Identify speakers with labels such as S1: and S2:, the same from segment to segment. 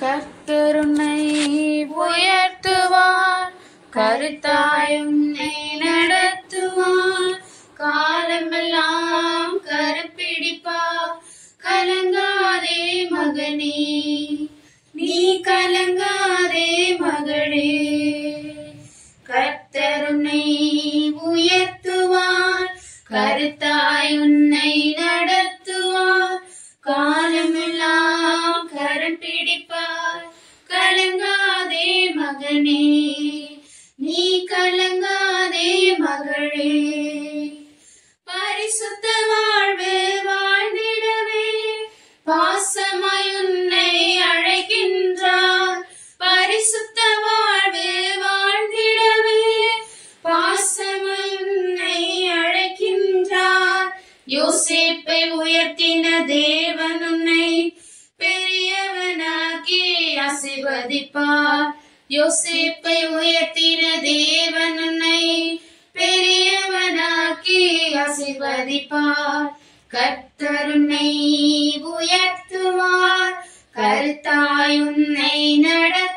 S1: கர்த்தருன்னை உயர்த்துவார் கருத்தாயும் நடத்துவார். காலமெல்லாம் கருப்பிடிப்பார் கலங்காதே மகனே. நீ கலங்காதே மகளே. கர்த்தருன்னை மகளே பரிசுத்த வாழ்வு வாழ்ந்திடவே. பாசமாய் உன்னை அழைக்கின்றார். பரிசுத்த வாழ்வு வாழ்ந்திடவே. பாசமாய் உன்னை அழைக்கின்றார். யோசேப்பை உயர்த்தின தேவன் உன்னை பெரியவனாக்கி ஆசிர்வதிப்பார். யோசேப்பை உயர்த்தின தேவன் உன்னை பெரியவனாக்கி ஆசிர்வதிப்பார் கர்த்தருன்னை உயர்த்துவார். கருத்தாயுன்னை நடத்த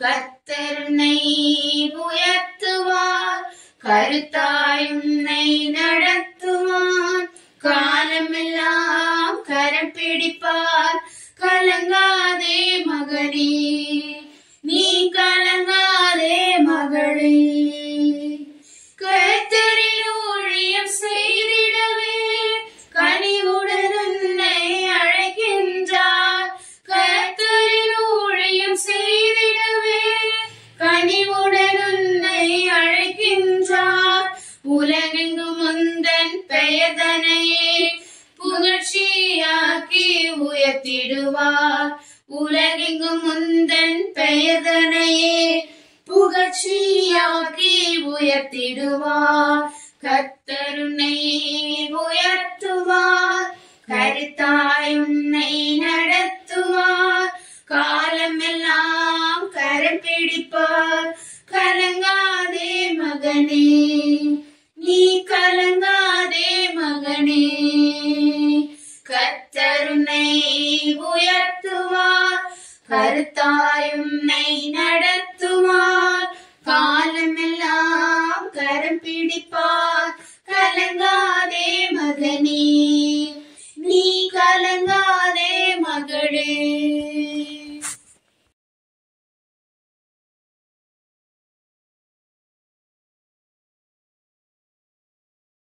S1: உயர்த்திடுவார் உயர்த்துவார் கருத்தாயுன்னை நடத்துவார். காலமெல்லாம் கரம் பிடிப்பார் கலங்காதே மகளே நீ கலங்காதே மகளே. உலகெங்கும் முந்தன் பெயர்தனையே புகழ்ச்சியாக்கி உயர்த்திடுவார். கர்த்தருனை உயர்த்துவார். கருத்தாயுன்னை நடத்துவார். காலமெல்லாம் கரம் பிடிப்பார். கலங்காதே மகனே நீ கலங்காதே மகனே. கர்த்தருனை உயர்த்துவார். கருத்தாயும் நெய் நடத்துவார். காலமெல்லாம் கரம் பிடிப்பார். கலங்காதே மகனே. நீ கலங்காதே மகளே.